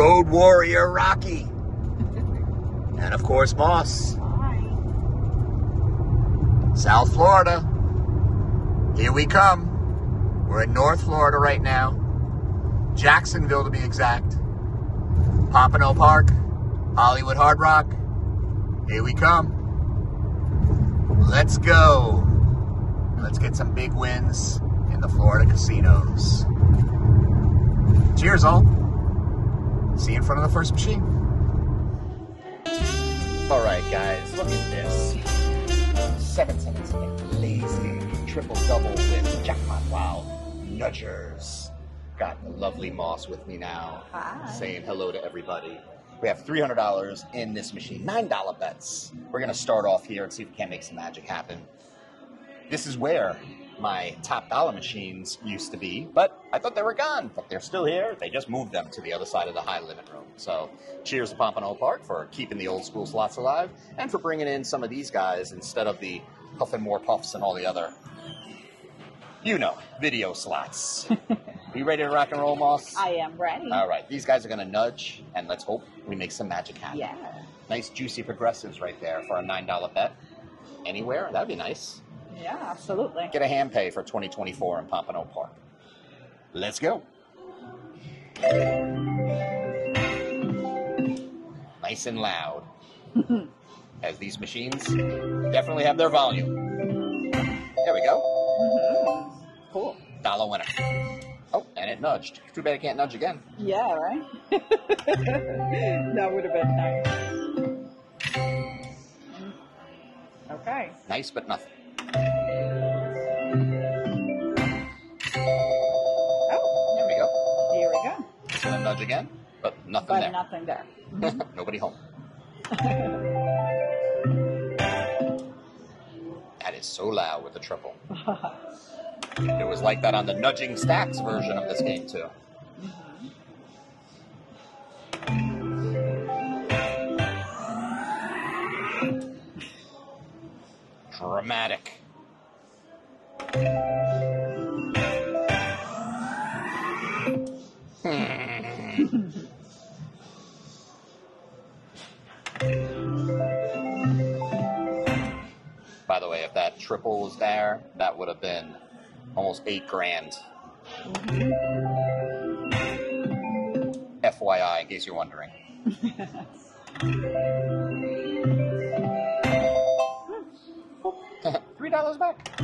Road Warrior Rocky, and of course Moss. Hi. South Florida. Here we come. We're in North Florida right now. Jacksonville to be exact. Pompano Park, Hollywood Hard Rock. Here we come. Let's go. Let's get some big wins in the Florida casinos. Cheers, all. See you in front of the first machine. All right, guys, look at this. Seven seconds lazy triple double with jackpot wow nudgers. Got the lovely Moss with me now, Hi. saying hello to everybody. We have three hundred dollars in this machine, nine dollar bets. We're gonna start off here and see if we can't make some magic happen. This is where my top dollar machines used to be, but I thought they were gone. But they're still here. They just moved them to the other side of the high limit room. So, cheers to Pompano Park for keeping the old school slots alive and for bringing in some of these guys instead of the Huff and More Puffs and all the other, you know, video slots. you ready to rock and roll, Moss? I am ready. All right, these guys are going to nudge, and let's hope we make some magic happen. Yeah. Nice juicy progressives right there for a $9 bet. Anywhere? That'd be nice. Yeah, absolutely. Get a hand pay for 2024 in Pompano Park. Let's go. Nice and loud. As these machines definitely have their volume. There we go. Mhm. Cool. Dollar winner. Oh, and it nudged. Too bad it can't nudge again. Yeah, right? that would have been nice. Okay. Nice, but nothing. Nudge again, but nothing But there. nothing there. Nobody home. That is so loud with the triple. It was like that on the nudging stacks version of this game too. Dramatic. Hmm. By the way, if that triple was there, that would have been almost eight grand. FYI, in case you're wondering. Three dollars back.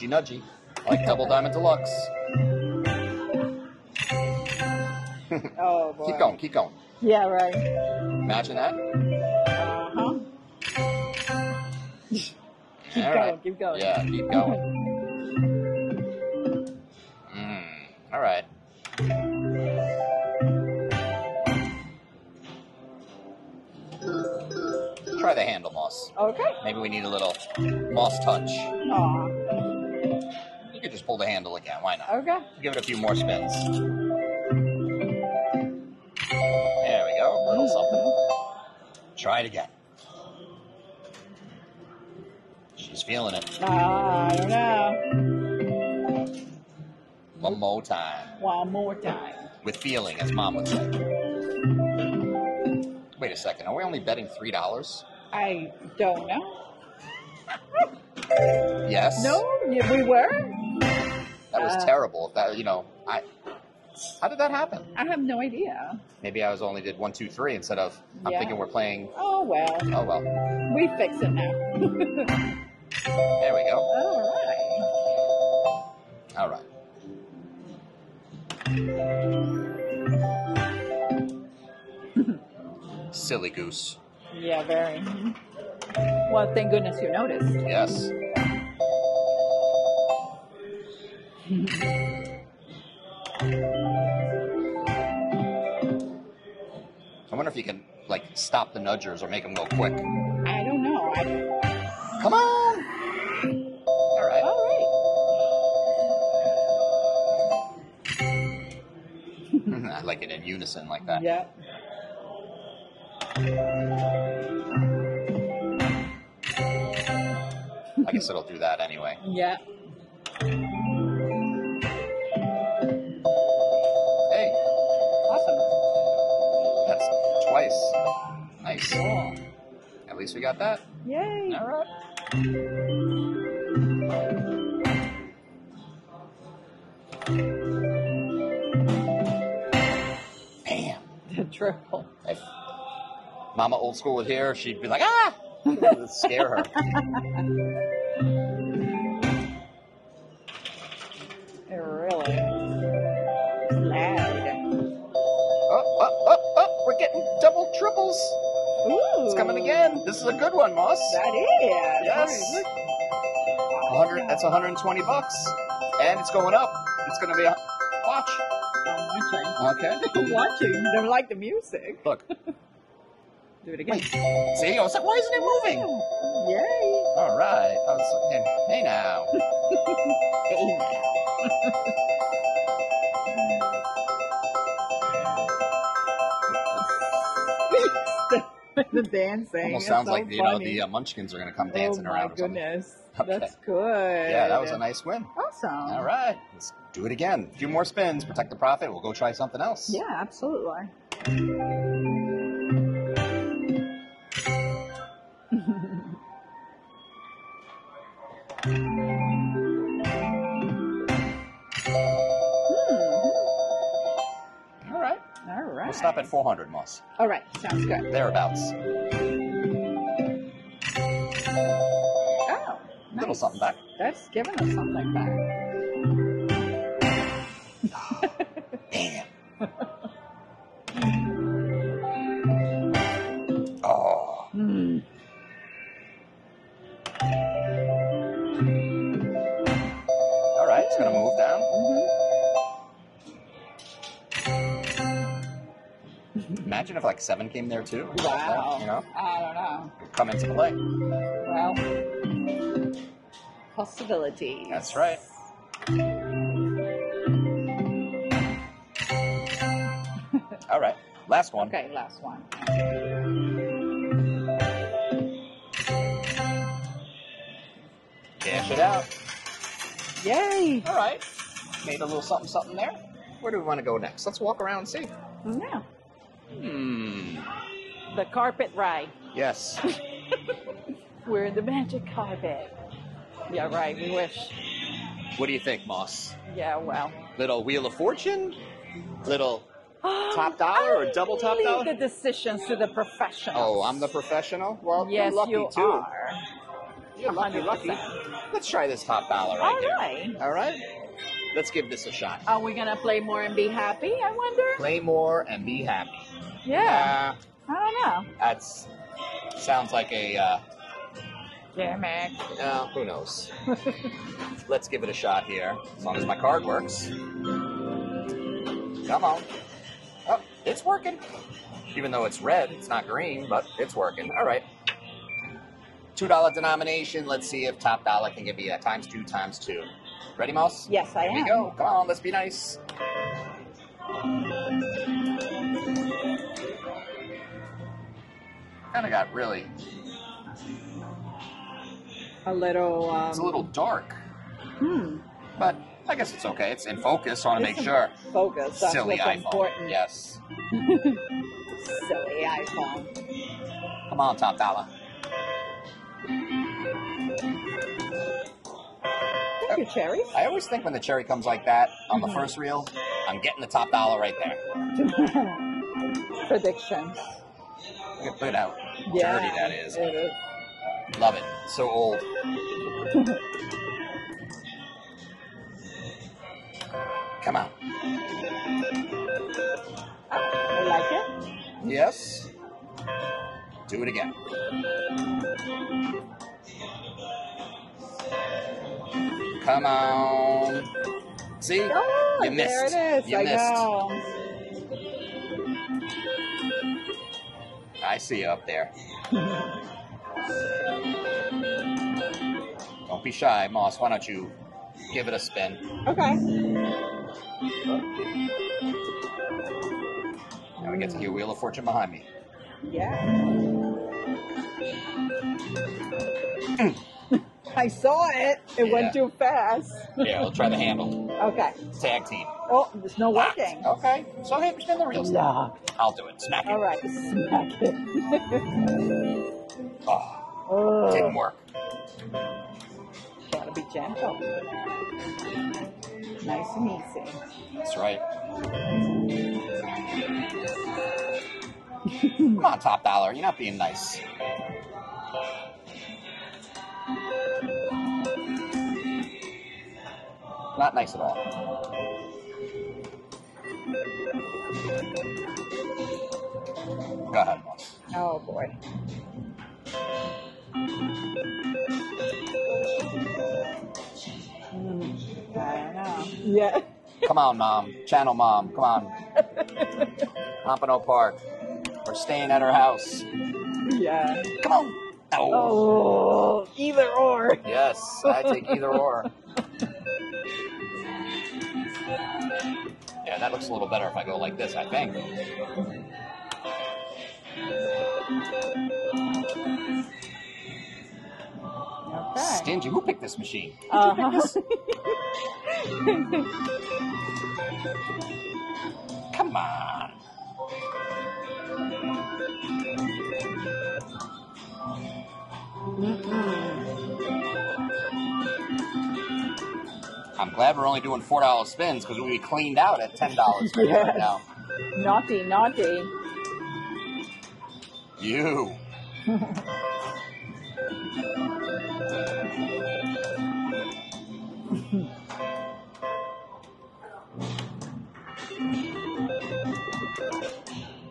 Nudgy, nudgy. Like Double Diamond Deluxe. Oh, boy. Keep going, keep going. Yeah, right. Imagine that. Uh-huh. Keep All going, right. keep going. Yeah, keep going. Mm, all right. Try the handle, Moss. Okay. Maybe we need a little Moss touch. Aw. Pull the handle again. Why not? Okay. Give it a few more spins. There we go. A little something. Try it again. She's feeling it. Ah, I don't know. One more time. One more time. With feeling, as mom would say. Wait a second. Are we only betting $3? I don't know. Yes. No, we were. That was Uh, terrible. If that, you know, I. How did that happen? I have no idea. Maybe I was only did one, two, three instead of. I'm Yeah. thinking we're playing. Oh well, Oh well. we fix it now. There we go. All right. All right. Silly goose. Yeah, very. Well, thank goodness you noticed. Yes. I wonder if you can like stop the nudgers or make them go quick. I don't know. I. Come on. All right. All right. I like it in unison like that. Yeah. I guess it'll do that anyway. Yeah. Nice. Cool. At least we got that. Yay. All right. Bam. The triple. If Mama old school was here, she'd be like, ah! Scare her. Ooh. It's coming again. This is a good one, Moss. That is. Yes. Look. 100, that's 120 bucks. And it's going up. It's going to be a watch. I'm watching. Okay. I'm watching. Don't like the music. Look. Do it again. Wait. See? I was like, why isn't it moving? Yay. All right. I was like, hey now. hey now. the dancing. Almost sounds so like you know the uh, Munchkins are going to come dancing oh around. my or goodness. Okay. That's good. Yeah, that was a nice win. Awesome. All right. Let's do it again. A few more spins. Protect the profit. We'll go try something else. Yeah, absolutely. stop at 400, Moss. All right. Sounds good. Thereabouts. Oh, Little something back. That's giving us something back. Imagine if like seven came there too. Wow. You know, I don't know. come into play. Well, possibilities. That's right. All right. Last one. Okay, last one. Cash it out. Yay! All right. Made a little something, something there. Where do we want to go next? Let's walk around and see. Yeah. Hmm. The carpet ride. Yes. We're in the magic carpet. Yeah, right. We wish. What do you think, Moss? Yeah, well. Little Wheel of Fortune? Little Top dollar or double top leave dollar? the decisions to the professionals. Oh, I'm the professional? Well, Yes, you're lucky you too. are. You're lucky, lucky. 100%. Let's try this top dollar right All here. right. All right? Let's give this a shot. Are we gonna play more and be happy? I wonder. Play more and be happy. Yeah. Uh, I don't know. that's sounds like a uh, Damn it. uh, who knows. Let's give it a shot here. As long as my card works. Come on. Oh, it's working. Even though it's red, it's not green, but it's working. All right. Two dollar denomination. Let's see if top dollar can give me a times two times two. Ready, Mouse? Yes, I Here am. we go. Come on, let's be nice. Kind of got really. A little. Um, It's a little dark, Hmm. but I guess it's okay. It's in focus. I want to make sure. Focus. That's Silly iPhone. important. Yes. Silly iPhone. Come on, top dollar. Thank you, cherries. I always think when the cherry comes like that on the Mhm. first reel, I'm getting the top dollar right there. Predictions. Look at how Yeah, dirty that is. It is. Love it. So old. Come on. I like it. Yes. Do it again. Come on. See? Oh, You missed. there it is. You I missed. know. I see you up there. Don't be shy, Moss. Why don't you give it a spin? Okay. Now we get to hear Wheel of Fortune behind me. Yeah. I saw it. It Yeah. went too fast. Yeah, we'll try the handle. Okay. Tag team. Oh, there's no working. Okay. So hey, spin the real stuff. Yeah. I'll do it. Smack it. All right. Smack it. Oh, Ugh. didn't work. Gotta be gentle. Nice and easy. That's right. Come on, top dollar. You're not being nice. Not nice at all. Go ahead. Oh boy. Mm, I don't know. Yeah. Come on, mom. Channel mom. Come on. Pompano Park. We're staying at her house. Yeah. Come on. Oh. Oh, either or. Yes, I take either or. Yeah, that looks a little better if I go like this, I think. Okay. Stingy. Who picked this machine? Uh-huh. Come on. I'm glad we're only doing four dollar spins because we cleaned out at ten dollars right now. naughty, naughty. You.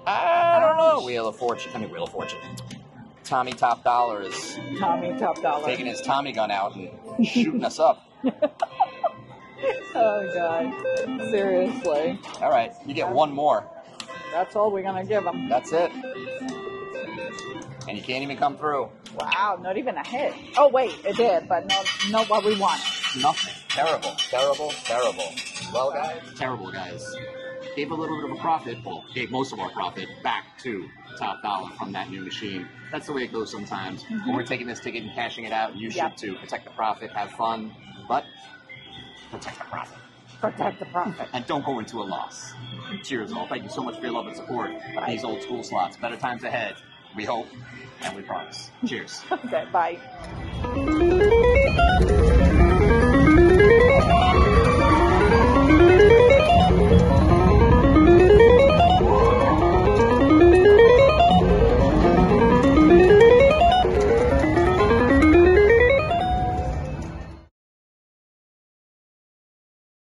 I don't know. Wheel of Fortune. I mean, Wheel of Fortune. Tommy Top Dollar is Tommy top dollar. taking his Tommy gun out and shooting us up. Oh god. Seriously. All right, you get one more. That's all we're gonna give them. That's it. And you can't even come through. Wow, not even a hit. Oh wait, it did, but no, not what we wanted. Nothing. Terrible. Terrible. Terrible. Well, guys. Terrible, guys. Gave a little bit of a profit. Well, gave most of our profit back to Top Dollar from that new machine. That's the way it goes sometimes. Mm-hmm. When we're taking this ticket and cashing it out, you Yep. should too. Protect the profit, have fun, but protect the profit. Protect the profit. And don't go into a loss. Cheers, all. Thank you so much for your love and support. of These old school slots. Better times ahead. We hope and we promise. Cheers. Okay, bye.